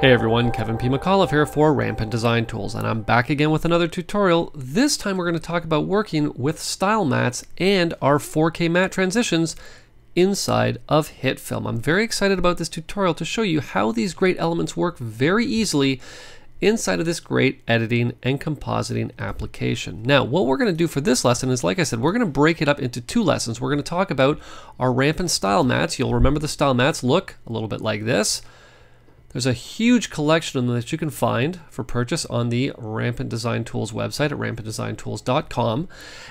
Hey everyone, Kevin P. McAuliffe here for Rampant Design Tools, and I'm back again with another tutorial. This time we're going to talk about working with style mattes and our 4K matte transitions inside of HitFilm. I'm very excited about this tutorial to show you how these great elements work very easily inside of this great editing and compositing application. Now, what we're going to do for this lesson is, like I said, we're going to break it up into two lessons. We're going to talk about our rampant style mattes. You'll remember the style mattes look a little bit like this. There's a huge collection of them that you can find for purchase on the Rampant Design Tools website at rampantdesigntools.com.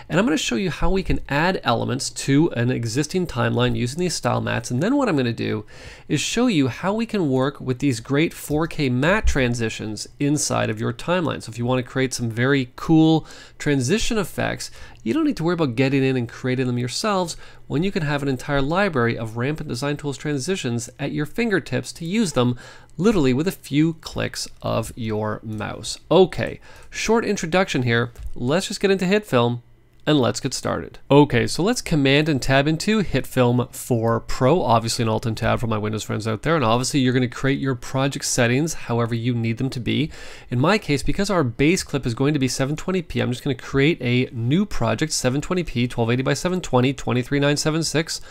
And I'm going to show you how we can add elements to an existing timeline using these style mattes. And then what I'm going to do is show you how we can work with these great 4K matte transitions inside of your timeline. So if you want to create some very cool transition effects, you don't need to worry about getting in and creating them yourselves when you can have an entire library of Rampant Design Tools transitions at your fingertips to use them literally with a few clicks of your mouse. Okay, short introduction here. Let's just get into HitFilm and let's get started. Okay, so let's Command and Tab into HitFilm 4 Pro, obviously an Alt and Tab for my Windows friends out there, and obviously you're going to create your project settings however you need them to be. In my case, because our base clip is going to be 720p, I'm just going to create a new project, 720p, 1280 by 720, 23976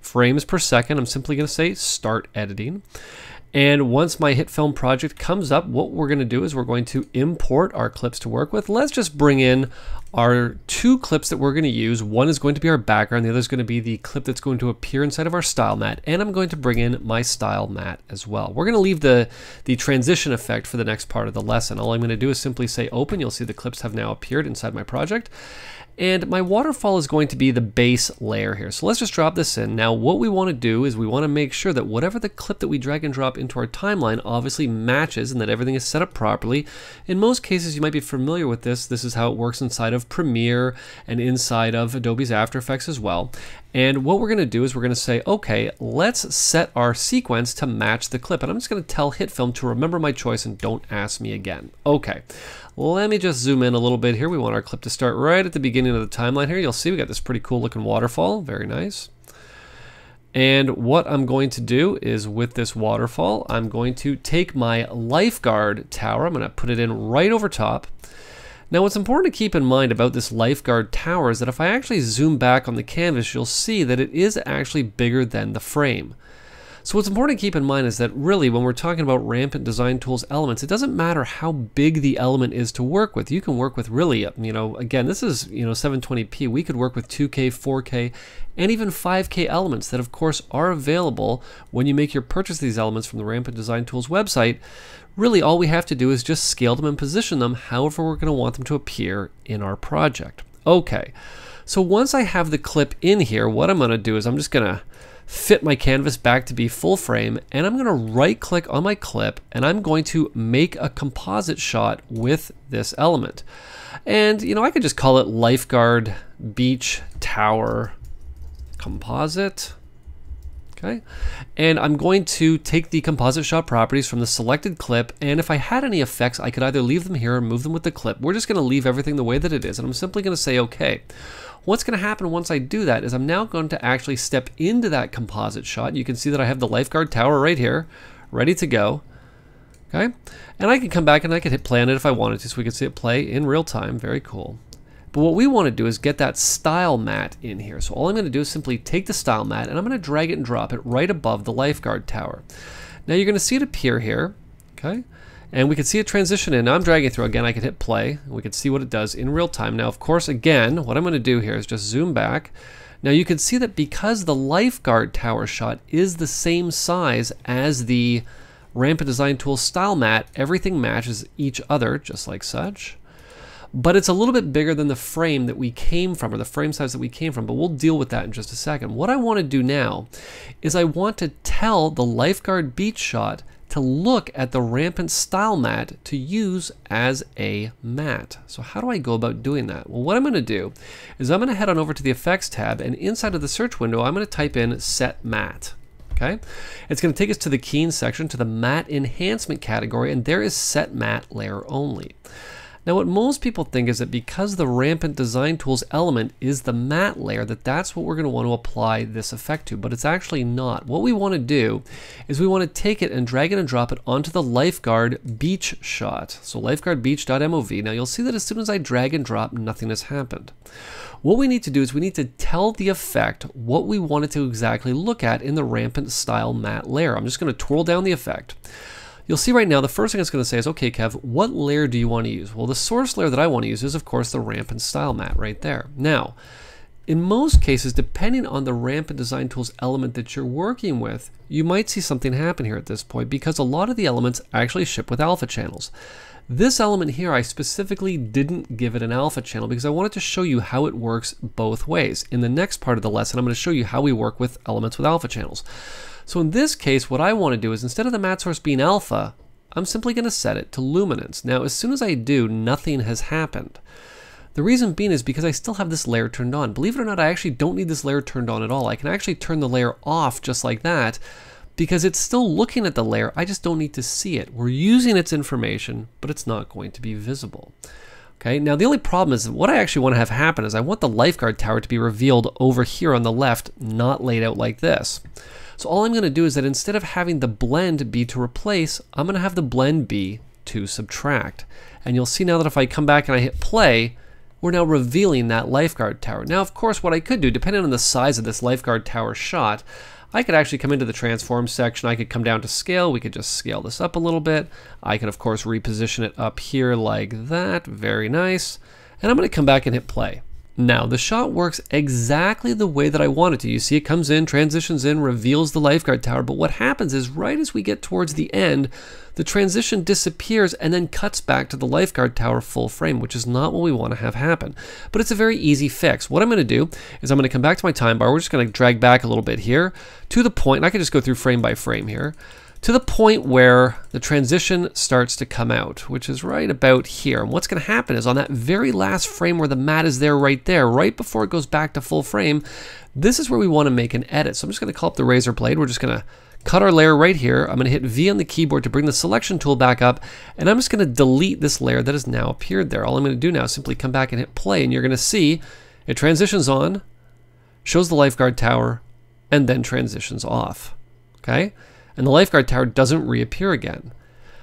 frames per second. I'm simply going to say Start Editing. And once my HitFilm project comes up, what we're going to do is we're going to import our clips to work with. Let's just bring in our two clips that we're going to use. One is going to be our background, the other is going to be the clip that's going to appear inside of our style matte, and I'm going to bring in my style matte as well. We're going to leave the, the transition effect for the next part of the lesson. All I'm going to do is simply say open. You'll see the clips have now appeared inside my project. And my waterfall is going to be the base layer here. So let's just drop this in. Now what we want to do is we want to make sure that whatever the clip that we drag and drop into our timeline obviously matches and that everything is set up properly. In most cases you might be familiar with this. This is how it works inside of Premiere and inside of Adobe's After Effects as well. And what we're going to do is we're going to say, okay, let's set our sequence to match the clip. And I'm just going to tell HitFilm to remember my choice and don't ask me again. Okay, let me just zoom in a little bit here. We want our clip to start right at the beginning of the timeline here. You'll see we got this pretty cool looking waterfall. Very nice. And what I'm going to do is with this waterfall, I'm going to take my lifeguard tower. I'm going to put it in right over top. Now what's important to keep in mind about this lifeguard tower is that if I actually zoom back on the canvas, you'll see that it is actually bigger than the frame. So what's important to keep in mind is that really when we're talking about rampant design tools elements, it doesn't matter how big the element is to work with. You can work with really, you know, again, this is, you know, 720p. We could work with 2K, 4K, and even 5K elements that of course are available when you make your purchase of these elements from the Rampant Design Tools website. Really all we have to do is just scale them and position them however we're going to want them to appear in our project. Okay, so once I have the clip in here, what I'm going to do is I'm just going to fit my canvas back to be full frame and I'm going to right click on my clip and I'm going to make a composite shot with this element. And you know I could just call it lifeguard beach tower composite Okay, and I'm going to take the composite shot properties from the selected clip, and if I had any effects, I could either leave them here or move them with the clip. We're just going to leave everything the way that it is, and I'm simply going to say OK. What's going to happen once I do that is I'm now going to actually step into that composite shot. You can see that I have the lifeguard tower right here, ready to go. Okay, and I can come back and I can hit play on it if I wanted to, so we can see it play in real time. Very cool. But what we want to do is get that style matte in here. So all I'm going to do is simply take the style matte and I'm going to drag it and drop it right above the lifeguard tower. Now you're going to see it appear here. Okay. And we can see it transition in. Now I'm dragging through. Again, I can hit play. We can see what it does in real time. Now, of course, again, what I'm going to do here is just zoom back. Now you can see that because the lifeguard tower shot is the same size as the Rampant Design Tool style matte, everything matches each other just like such but it's a little bit bigger than the frame that we came from, or the frame size that we came from, but we'll deal with that in just a second. What I want to do now is I want to tell the lifeguard beach shot to look at the rampant style matte to use as a matte. So how do I go about doing that? Well, what I'm going to do is I'm going to head on over to the effects tab and inside of the search window, I'm going to type in set matte. Okay, it's going to take us to the keying section to the matte enhancement category and there is set matte layer only. Now what most people think is that because the Rampant Design Tools element is the matte layer, that that's what we're going to want to apply this effect to, but it's actually not. What we want to do is we want to take it and drag it and drop it onto the Lifeguard Beach shot. So lifeguardbeach.mov. Now you'll see that as soon as I drag and drop, nothing has happened. What we need to do is we need to tell the effect what we want it to exactly look at in the rampant style matte layer. I'm just going to twirl down the effect. You'll see right now the first thing it's going to say is, okay, Kev, what layer do you want to use? Well, the source layer that I want to use is, of course, the Rampant style matte right there. Now, in most cases, depending on the Rampant Design Tools element that you're working with, you might see something happen here at this point because a lot of the elements actually ship with alpha channels. This element here, I specifically didn't give it an alpha channel because I wanted to show you how it works both ways. In the next part of the lesson, I'm going to show you how we work with elements with alpha channels. So in this case, what I want to do is instead of the matte source being alpha, I'm simply going to set it to luminance. Now, as soon as I do, nothing has happened. The reason being is because I still have this layer turned on. Believe it or not, I actually don't need this layer turned on at all. I can actually turn the layer off just like that because it's still looking at the layer. I just don't need to see it. We're using its information, but it's not going to be visible. Okay, now the only problem is what I actually want to have happen is I want the lifeguard tower to be revealed over here on the left, not laid out like this. So all I'm going to do is that instead of having the blend be to replace, I'm going to have the blend be to subtract. And you'll see now that if I come back and I hit play, we're now revealing that lifeguard tower. Now, of course, what I could do, depending on the size of this lifeguard tower shot, I could actually come into the transform section. I could come down to scale. We could just scale this up a little bit. I could, of course, reposition it up here like that. Very nice. And I'm going to come back and hit play. Now, the shot works exactly the way that I want it to. You see it comes in, transitions in, reveals the lifeguard tower, but what happens is right as we get towards the end, the transition disappears and then cuts back to the lifeguard tower full frame, which is not what we want to have happen. But it's a very easy fix. What I'm going to do is I'm going to come back to my time bar. We're just going to drag back a little bit here to the point, and I can just go through frame by frame here to the point where the transition starts to come out, which is right about here. And what's going to happen is on that very last frame where the matte is there right there, right before it goes back to full frame, this is where we want to make an edit. So I'm just going to call up the razor blade. We're just going to cut our layer right here. I'm going to hit V on the keyboard to bring the selection tool back up, and I'm just going to delete this layer that has now appeared there. All I'm going to do now is simply come back and hit play, and you're going to see it transitions on, shows the lifeguard tower, and then transitions off. Okay? And the lifeguard tower doesn't reappear again.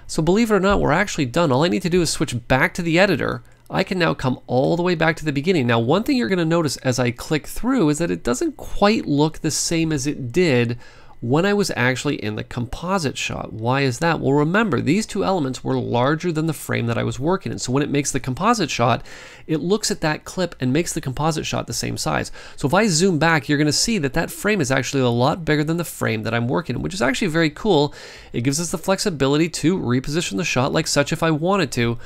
So believe it or not, we're actually done. All I need to do is switch back to the editor. I can now come all the way back to the beginning. Now, one thing you're going to notice as I click through is that it doesn't quite look the same as it did when I was actually in the composite shot. Why is that? Well, remember, these two elements were larger than the frame that I was working in. So when it makes the composite shot, it looks at that clip and makes the composite shot the same size. So if I zoom back, you're going to see that that frame is actually a lot bigger than the frame that I'm working in, which is actually very cool. It gives us the flexibility to reposition the shot like such if I wanted to.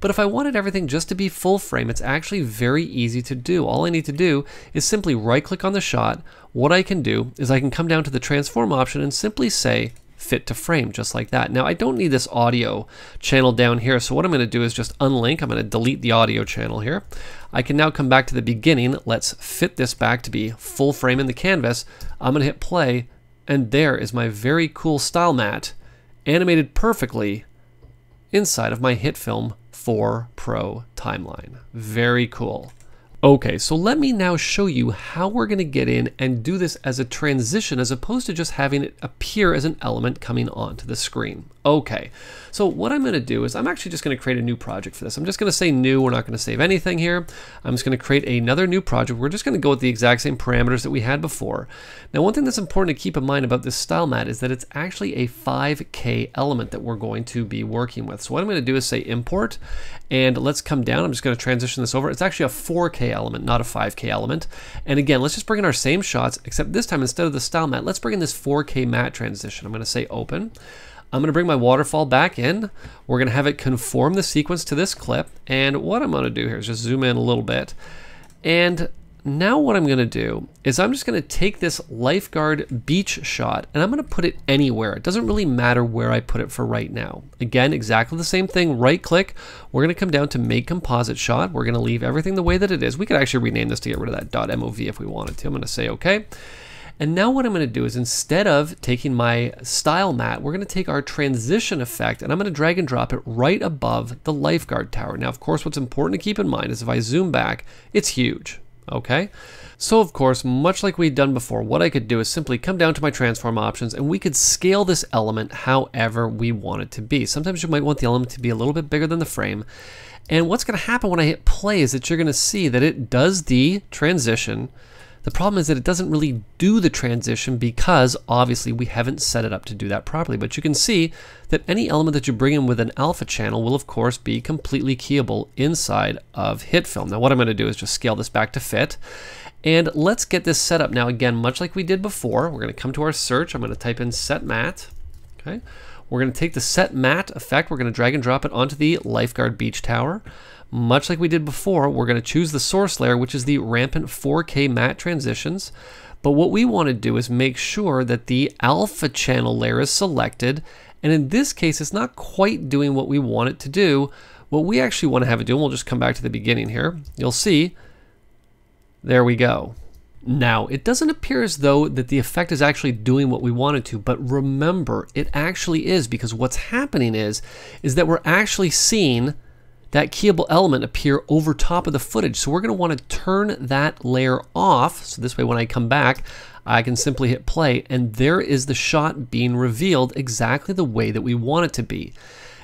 But if I wanted everything just to be full frame, it's actually very easy to do. All I need to do is simply right click on the shot. What I can do is I can come down to the transform option and simply say fit to frame just like that. Now I don't need this audio channel down here so what I'm going to do is just unlink. I'm going to delete the audio channel here. I can now come back to the beginning. Let's fit this back to be full frame in the canvas. I'm going to hit play and there is my very cool style matte animated perfectly inside of my HitFilm 4 Pro timeline. Very cool. Okay, so let me now show you how we're going to get in and do this as a transition as opposed to just having it appear as an element coming onto the screen. Okay, so what I'm to do is I'm actually just to create a new project for this. I'm just to say new. We're not to save anything here. I'm just to create another new project. We're just to go with the exact same parameters that we had before. Now, one thing that's important to keep in mind about this style matte is that it's actually a 5K element that we're going to be working with. So what I'm to do is say import, and let's come down. I'm just to transition this over. It's actually a 4K element, not a 5K element. And again, let's just bring in our same shots, except this time instead of the style matte, let's bring in this 4K matte transition. I'm to say open. I'm going to bring my waterfall back in. We're going to have it conform the sequence to this clip. And what I'm going to do here is just zoom in a little bit. And now what I'm going to do is I'm just going to take this lifeguard beach shot and I'm going to put it anywhere. It doesn't really matter where I put it for right now. Again, exactly the same thing. Right click. We're going to come down to make composite shot. We're going to leave everything the way that it is. We could actually rename this to get rid of that .mov if we wanted to. I'm going to say OK. And now what I'm going to do is instead of taking my style matte, we're going to take our transition effect and I'm going to drag and drop it right above the lifeguard tower. Now, of course, what's important to keep in mind is if I zoom back, it's huge, okay? So of course, much like we'd done before, what I could do is simply come down to my transform options and we could scale this element however we want it to be. Sometimes you might want the element to be a little bit bigger than the frame. And what's going to happen when I hit play is that you're going to see that it does the transition. The problem is that it doesn't really do the transition because obviously we haven't set it up to do that properly. But you can see that any element that you bring in with an alpha channel will of course be completely keyable inside of HitFilm. Now what I'm going to do is just scale this back to fit. And let's get this set up now again, much like we did before. We're going to come to our search. I'm going to type in set matte. Okay. We're going to take the set matte effect. We're going to drag and drop it onto the lifeguard beach tower. Much like we did before, we're going to choose the source layer, which is the rampant 4K matte transitions. But what we want to do is make sure that the alpha channel layer is selected. And in this case, it's not quite doing what we want it to do. What we actually want to have it do, and we'll just come back to the beginning here. You'll see there we go. Now, it doesn't appear as though that the effect is actually doing what we want it to, but remember, it actually is because what's happening is, is that we're actually seeing that keyable element appear over top of the footage. So we're going to want to turn that layer off. So this way when I come back, I can simply hit play and there is the shot being revealed exactly the way that we want it to be.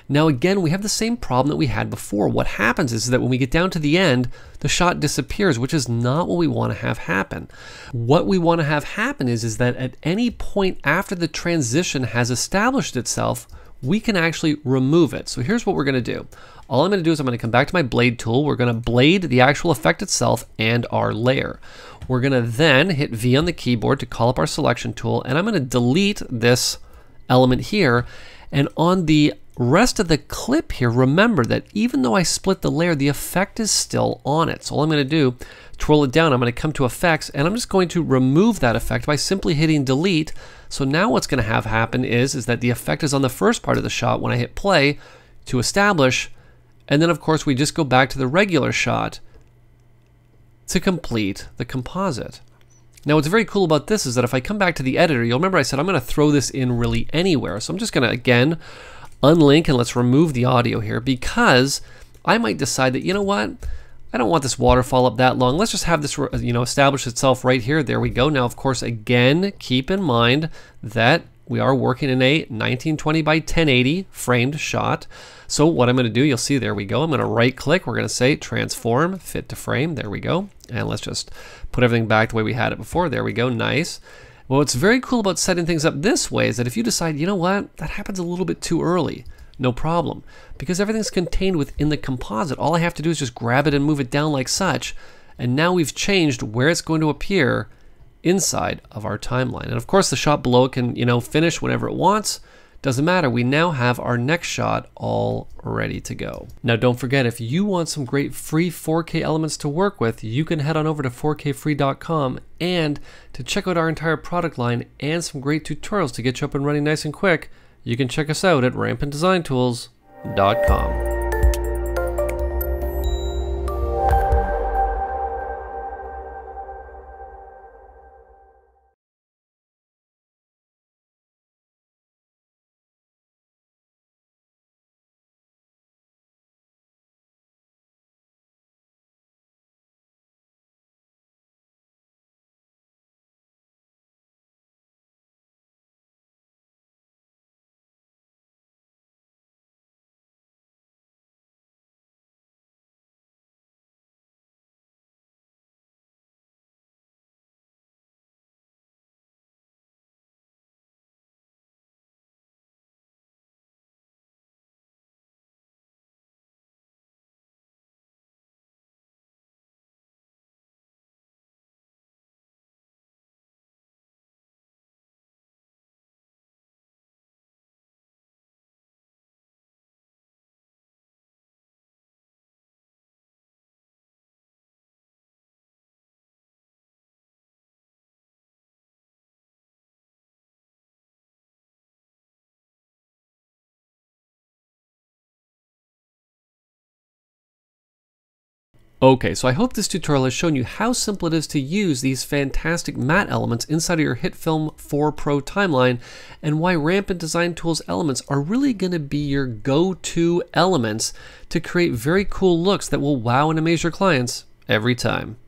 Now again, we have the same problem that we had before. What happens is that when we get down to the end, the shot disappears, which is not what we want to have happen. What we want to have happen is, is that at any point after the transition has established itself, we can actually remove it. So here's what we're going to do. All I'm going to do is I'm going to come back to my blade tool. We're going to blade the actual effect itself and our layer. We're going to then hit V on the keyboard to call up our selection tool, and I'm going to delete this element here. And on the rest of the clip here, remember that even though I split the layer, the effect is still on it. So all I'm going to do, twirl it down, I'm going to come to effects, and I'm just going to remove that effect by simply hitting delete. So now what's going to have happen is, is that the effect is on the first part of the shot when I hit play to establish, and then of course we just go back to the regular shot to complete the composite. Now what's very cool about this is that if I come back to the editor, you'll remember I said I'm going to throw this in really anywhere. So I'm just going to, again, unlink and let's remove the audio here because I might decide that, you know what, I don't want this waterfall up that long. Let's just have this, you know, establish itself right here. There we go. Now, of course, again, keep in mind that we are working in a 1920 by 1080 framed shot. So what I'm going to do, you'll see there we go. I'm going to right click. We're going to say transform, fit to frame. There we go. And let's just put everything back the way we had it before. There we go. Nice. Well, what's very cool about setting things up this way is that if you decide, you know what, that happens a little bit too early, no problem. Because everything's contained within the composite. All I have to do is just grab it and move it down like such. And now we've changed where it's going to appear inside of our timeline. And of course, the shot below can, you know, finish whenever it wants. Doesn't matter, we now have our next shot all ready to go. Now don't forget, if you want some great free 4K elements to work with, you can head on over to 4kfree.com and to check out our entire product line and some great tutorials to get you up and running nice and quick, you can check us out at rampantdesigntools.com. Okay, so I hope this tutorial has shown you how simple it is to use these fantastic matte elements inside of your HitFilm 4 Pro timeline and why Rampant Design Tools elements are really going to be your go-to elements to create very cool looks that will wow and amaze your clients every time.